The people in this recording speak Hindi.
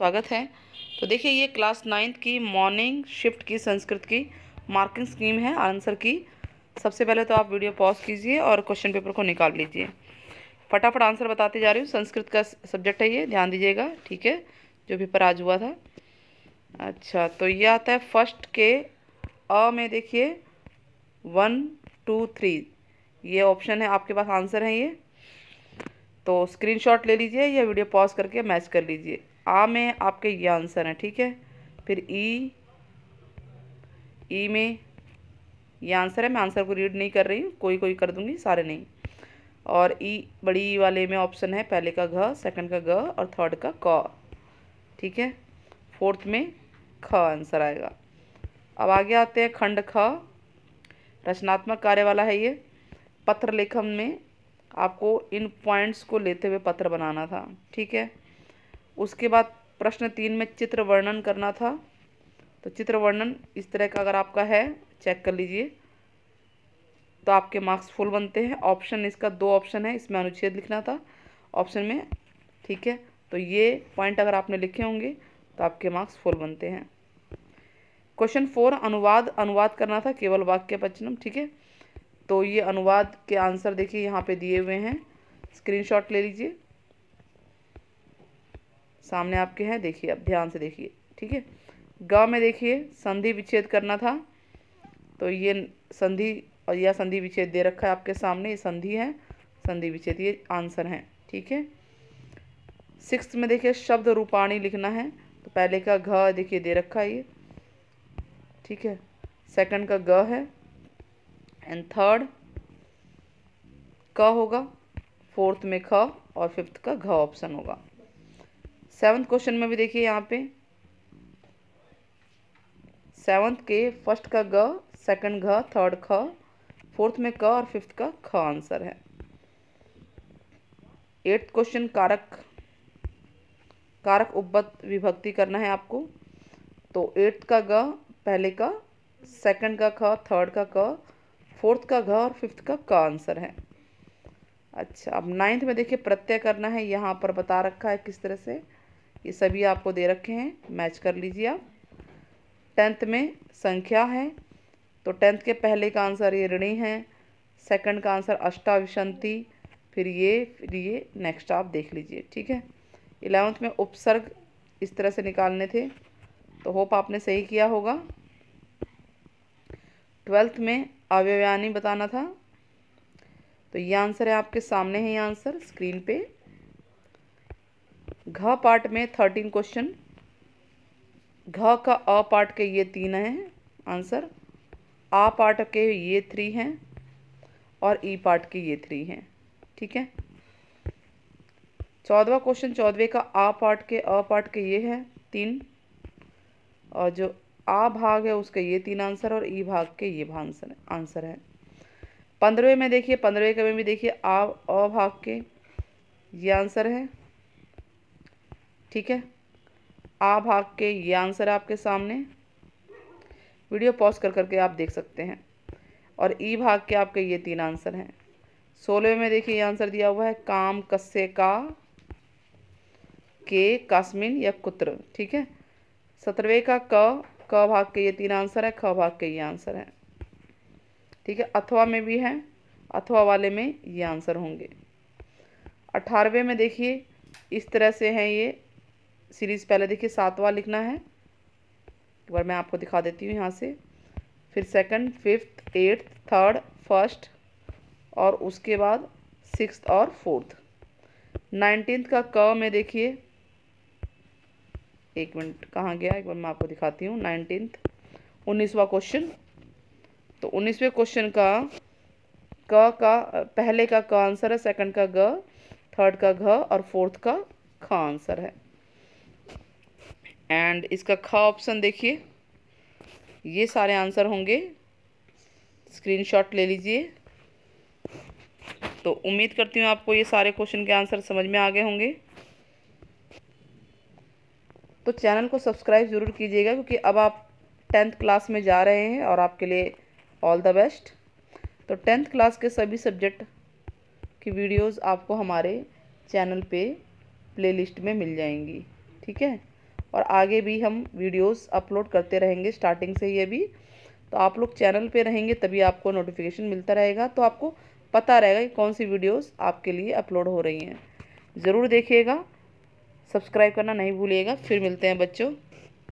स्वागत है। तो देखिए, ये क्लास नाइन्थ की मॉर्निंग शिफ्ट की, संस्कृत की मार्किंग स्कीम है आंसर की। सबसे पहले तो आप वीडियो पॉज कीजिए और क्वेश्चन पेपर को निकाल लीजिए। फटाफट आंसर बताते जा रही हूँ। संस्कृत का सब्जेक्ट है ये, ध्यान दीजिएगा, ठीक है? जो पेपर आज हुआ था। अच्छा तो ये आता है फ़र्स्ट के अ में देखिए। वन टू थ्री ये ऑप्शन है, आपके पास आंसर है ये। तो स्क्रीनशॉट ले लीजिए या वीडियो पॉज करके मैच कर लीजिए। आ में आपके ये आंसर हैं, ठीक है? फिर ई ई में ये आंसर है, मैं आंसर को रीड नहीं कर रही हूँ कोई कोई कर दूँगी, सारे नहीं। और ई, बड़ी ई वाले में ऑप्शन है, पहले का घ सेकंड का ग और थर्ड का क, ठीक है? फोर्थ में ख आंसर आएगा। अब आगे आते हैं, खंड ख, रचनात्मक कार्य वाला है ये। पत्र लेखन में आपको इन पॉइंट्स को लेते हुए पत्र बनाना था, ठीक है? उसके बाद प्रश्न तीन में चित्र वर्णन करना था। तो चित्र वर्णन इस तरह का अगर आपका है, चेक कर लीजिए। तो आपके मार्क्स फुल बनते हैं। ऑप्शन इसका दो ऑप्शन है, इसमें अनुच्छेद लिखना था ऑप्शन में, ठीक है? तो ये पॉइंट अगर आपने लिखे होंगे तो आपके मार्क्स फुल बनते हैं। क्वेश्चन फोर, अनुवाद अनुवाद करना था, केवल वाक्य पचनम, ठीक है? तो ये अनुवाद के आंसर देखिए, यहाँ पे दिए हुए हैं। स्क्रीनशॉट ले लीजिए। सामने आपके हैं, देखिए, अब ध्यान से देखिए, ठीक है? ग में देखिए, संधि विच्छेद करना था तो ये संधि और यह संधि विच्छेद दे रखा है आपके सामने, ये संधि है, संधि विच्छेद, ये आंसर है, ठीक है? सिक्स में देखिए, शब्द रूपाणी लिखना है तो पहले का घ देखिए, दे रखा है ये, ठीक है? सेकंड का ग है एंड थर्ड क होगा, फोर्थ में ख और फिफ्थ का घ ऑप्शन होगा। सेवन्थ क्वेश्चन में भी देखिए यहाँ पे। सेवन्थ के फ़र्स्ट का ग, सेकंड घ, थर्ड ख, फोर्थ में क और फिफ्थ का ख आंसर है। एट्थ क्वेश्चन, कारक कारक उपबत विभक्ति करना है आपको। तो एट्थ का ग, पहले का, सेकंड का ख, थर्ड का क, फोर्थ का घ और फिफ्थ का क आंसर है। अच्छा अब नाइन्थ में देखिए प्रत्यय करना है, यहाँ पर बता रखा है किस तरह से। ये सभी आपको दे रखे हैं, मैच कर लीजिए आप। टेंथ में संख्या है तो टेंथ के पहले का आंसर ये ऋणी है, सेकंड का आंसर अष्टाविशंति, फिर ये फिर ये नेक्स्ट आप देख लीजिए, ठीक है? इलेवेंथ में उपसर्ग इस तरह से निकालने थे तो होप आपने सही किया होगा। ट्वेल्थ में अव्ययानी बताना था तो ये आंसर है आपके सामने है, ये आंसर, स्क्रीन पे। घ पार्ट में थर्टीन क्वेश्चन घ का अ पार्ट के ये तीन हैं, आंसर. आ पार्ट के ये थ्री हैं और ई पार्ट के ये थ्री हैं, ठीक है? चौदवा क्वेश्चन चौदवे का आ पार्ट के, अ पार्ट के ये है तीन. और जो आ भाग है उसके ये तीन आंसर और ई भाग के ये आंसर आंसर है. पंद्रहवें में देखिए पंद्रहवें के में भी देखिए, आ, अ भाग के ये आंसर है. ठीक है? आ भाग के ये आंसर है आपके सामने। वीडियो पॉज कर करके आप देख सकते हैं। और ई भाग के आपके ये तीन आंसर हैं। सोलह में देखिए, ये आंसर दिया हुआ है, काम कस्से का, के, कास्मिन या कुत्र। ठीक है? सत्रहवें का क क भाग के ये तीन आंसर है, ख भाग के ये आंसर है। ठीक है? अथवा में भी है, अथवा वाले में ये आंसर होंगे। अठारहवें में देखिए, इस तरह से हैं ये सीरीज़ पहले देखिए सातवां लिखना है। एक बार मैं आपको दिखा देती हूँ यहाँ से। फिर second fifth eighth third first और उसके बाद सिक्स और फोर्थ नाइनटीन का क में देखिए। एक मिनट, कहाँ गया? एक बार मैं आपको दिखाती हूँ। नाइनटीन्थ उन्नीसवा क्वेश्चन तो उन्नीसवें क्वेश्चन का क का, पहले का क आंसर है सेकंड का ग थर्ड का घ और फोर्थ का ख आंसर है। एंड इसका ख ऑप्शन देखिए। ये सारे आंसर होंगे। स्क्रीनशॉट ले लीजिए। तो उम्मीद करती हूँ आपको ये सारे क्वेश्चन के आंसर समझ में आ गए होंगे। तो चैनल को सब्सक्राइब ज़रूर कीजिएगा क्योंकि अब आप टेंथ क्लास में जा रहे हैं और आपके लिए ऑल द बेस्ट तो टेंथ क्लास के सभी सब्जेक्ट की वीडियोस आपको हमारे चैनल पे प्लेलिस्ट में मिल जाएँगी। ठीक है? और आगे भी हम वीडियोस अपलोड करते रहेंगे स्टार्टिंग से ही अभी। तो आप लोग चैनल पे रहेंगे तभी आपको नोटिफिकेशन मिलता रहेगा। तो आपको पता रहेगा कि कौन सी वीडियोस आपके लिए अपलोड हो रही हैं। ज़रूर देखिएगा सब्सक्राइब करना नहीं भूलिएगा। फिर मिलते हैं बच्चों।